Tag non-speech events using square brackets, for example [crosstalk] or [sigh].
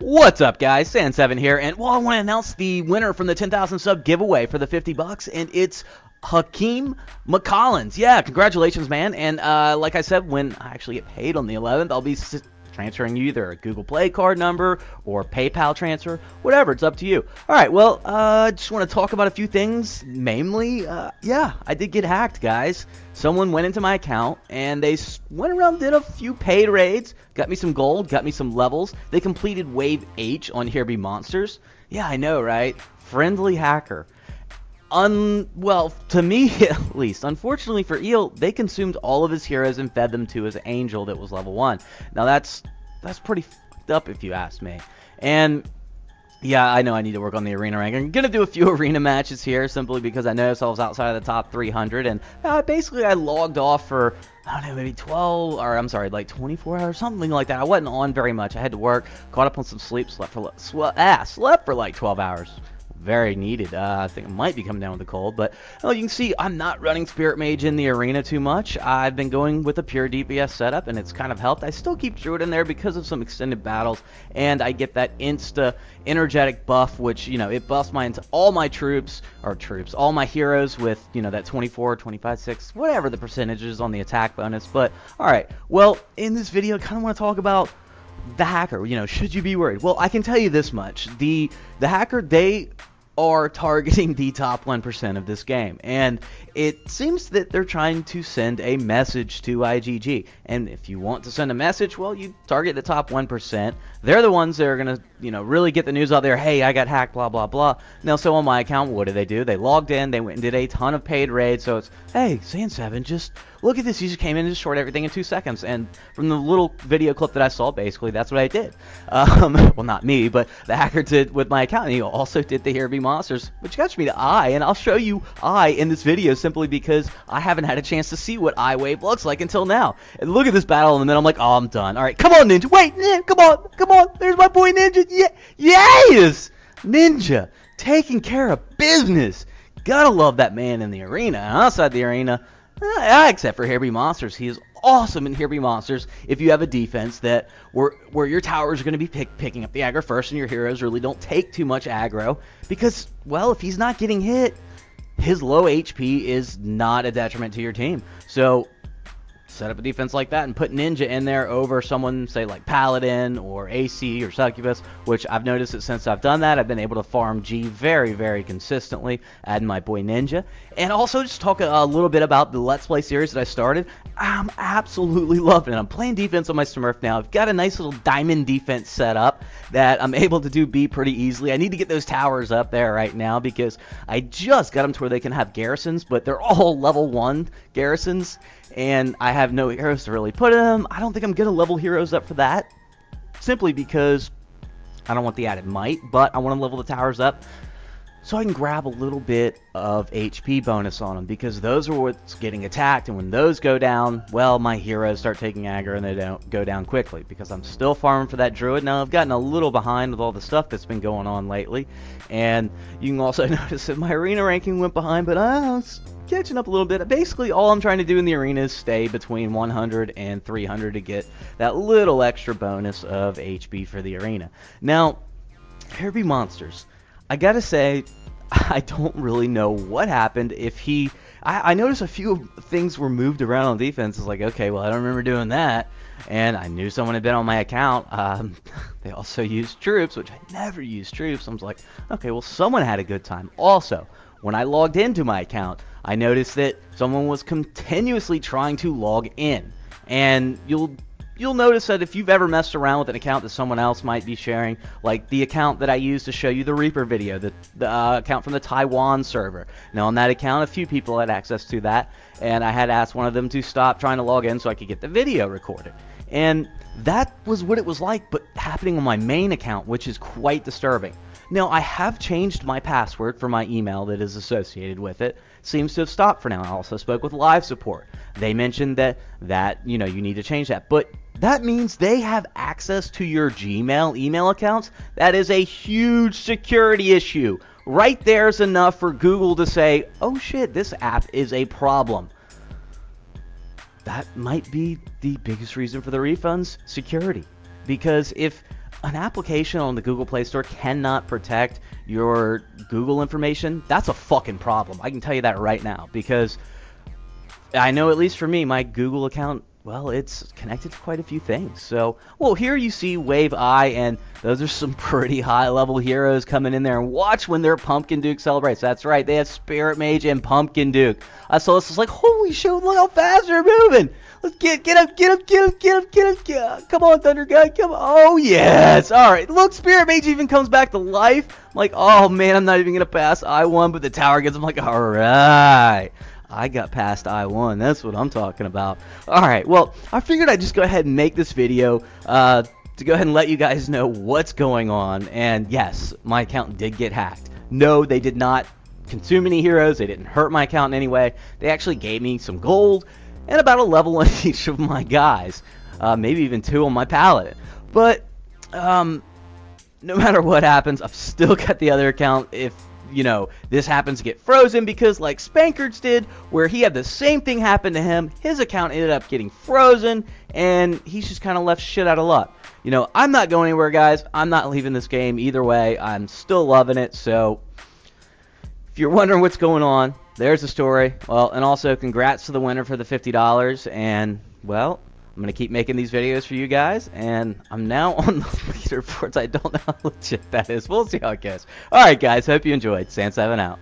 What's up, guys? Sand7 here, and well, I want to announce the winner from the 10,000 sub giveaway for the 50 bucks, and it's Hakeem McCollins. Yeah, congratulations, man. And uh, like I said, when I actually get paid on the 11th, I'll be transferring either a Google Play card number or PayPal transfer, whatever. It's up to you. All right. Well, I uh, just want to talk about a few things. Mainly, uh, yeah, I did get hacked, guys. Someone went into my account and they went around, did a few paid raids, got me some gold, got me some levels. They completed Wave H on Here Be Monsters. Yeah, I know, right? Friendly hacker un well to me [laughs] at least unfortunately for eel they consumed all of his heroes and fed them to his angel that was level one now that's that's pretty up if you ask me and yeah i know i need to work on the arena rank i'm gonna do a few [laughs] arena matches here simply because i noticed i was outside of the top 300 and uh, basically i logged off for I don't know, maybe 12, or I'm sorry, like 24 hours, something like that. I wasn't on very much. I had to work, caught up on some sleep, slept for, sw- ah, slept for like 12 hours very needed. Uh, I think it might be coming down with the cold, but well, you can see I'm not running Spirit Mage in the arena too much. I've been going with a pure DPS setup, and it's kind of helped. I still keep Druid in there because of some extended battles, and I get that insta energetic buff, which you know it buffs my all my troops or troops, all my heroes with you know that 24, 25, 6, whatever the percentages on the attack bonus. But all right, well in this video, I kind of want to talk about the hacker. You know, should you be worried? Well, I can tell you this much: the the hacker they are targeting [laughs] the top 1% of this game. And it seems that they're trying to send a message to IGG. And if you want to send a message, well, you target the top 1%. They're the ones that are going to, you know, really get the news out there. Hey, I got hacked, blah, blah, blah. Now, so on my account, what did they do? They logged in, they went and did a ton of paid raids. So it's, hey, Sand7, just look at this. He just came in and just short everything in two seconds. And from the little video clip that I saw, basically, that's what I did. [laughs] Um, well, not me, but the hacker did with my account. And he also did the Here Be Monsters, which got me to I. And I'll show you I in this video simply because I haven't had a chance to see what I wave looks like until now. And look at this battle and then. I'm like, oh, I'm done. All right, come on, Ninja. Wait, come on, come on. There's my boy Ninja. Yeah, yes, Ninja taking care of business. Gotta love that man in the arena. Outside the arena, eh, except for Here Be Monsters, he is awesome in Here Be Monsters if you have a defense that where where your towers are going to be pick, picking up the aggro first and your heroes really don't take too much aggro because well if he's not getting hit his low HP is not a detriment to your team. So set up a defense like that and put Ninja in there over someone, say like Paladin or AC or Succubus, which I've noticed that since I've done that, I've been able to farm G very, very consistently, adding my boy Ninja. And also just talk a, little bit about the Let's Play series that I started. I'm absolutely [laughs] loving it. I'm playing defense on my Smurf now. I've got a nice little diamond defense set up that I'm [laughs] able to do B pretty easily. I need to get those towers up there right now because I just got them to where they can have garrisons, but they're all [laughs] level 1 garrisons and I have no heroes to really put them. I don't think I'm going to level heroes up for that, simply because I don't want the added might, but I want to level the towers up so I can grab a little bit of HP bonus on them because those are what's getting attacked and when those go down well my heroes start taking aggro and they don't go down quickly because I'm still farming for that druid. Now I've gotten a little behind with all the stuff that's been going on lately and you can also [laughs] notice that my arena ranking went behind but I was catching up a little bit. Basically all I'm trying to do in the arena is stay between 100 and 300 to get that little extra bonus of HP for the arena. Now be monsters I gotta say, [laughs] I don't really know what happened. If he, I, I noticed a few things were moved around on defense. It's like, okay, well, I don't remember doing that. And I knew someone had been on my account. Um, [laughs] they also used troops, which I never used troops. I was like, okay, well, someone had a good time. Also, when I logged into my account, I noticed that someone was continuously trying to log in. And you'll you'll notice that if you've ever messed around with an account that someone else might be sharing, like the account that I used to show you the Reaper video, the, the uh, account from the Taiwan server. Now, on that account, a few people had access to that, and I had asked one of them to stop trying to log in so I could get the video recorded. And that was what it was like, but happening on my main account, which is quite disturbing. Now, I have changed my password for my email that is associated with it. Seems to have stopped for now. I also spoke with live support. They mentioned that that, you know, you need to change that. But that means they have access to your Gmail email accounts. That is a huge security issue. Right there's enough for Google to say, "Oh shit, this app is a problem." That might be the biggest reason for the refunds, security. Because if an application on the Google Play Store cannot protect your Google information, that's a fucking problem. I can tell you that right now because I know at least for me, my Google account, well, it's connected to quite a few things. So, well, here you see Wave I, and those are some [laughs] pretty high level heroes coming in there. And watch when their Pumpkin Duke celebrates. That's right, they have Spirit Mage and Pumpkin Duke. I saw this, was like, holy shit, look how fast they're moving. Let's get get up, get up, get up, get up, get up, get up. Come on, Thunder God, come on. Oh, yes. All right. Look, Spirit Mage even comes back to life. I'm like, oh, man, I'm not even going to pass I-1, but the tower gets I'm like, all right. I got past I-1. That's what I'm talking about. All right. Well, I figured I'd just go ahead and make this video uh, to go ahead and let you guys know what's going on. And yes, my account did get hacked. No, they did not consume any heroes. They didn't hurt my account in any way. They actually gave me some gold and about a level [laughs] on each of my guys, uh, maybe even two on my palette. But um, no matter what happens, I've still got the other account. If you know this happens to get frozen because like Spankards did, where he had the same thing happen to him, his account ended up getting frozen, and he's just kind of left shit out of luck. You know, I'm not going anywhere, guys. I'm not leaving this game either way. I'm still loving it. So if you're wondering what's going on, there's the story. Well, and also congrats to the winner for the $50. And, well, I'm to keep making these videos for you guys. And I'm now [laughs] on the leaderboards. I don't know how legit that is. We'll see how it goes. All right, guys. Hope you enjoyed. San7 out.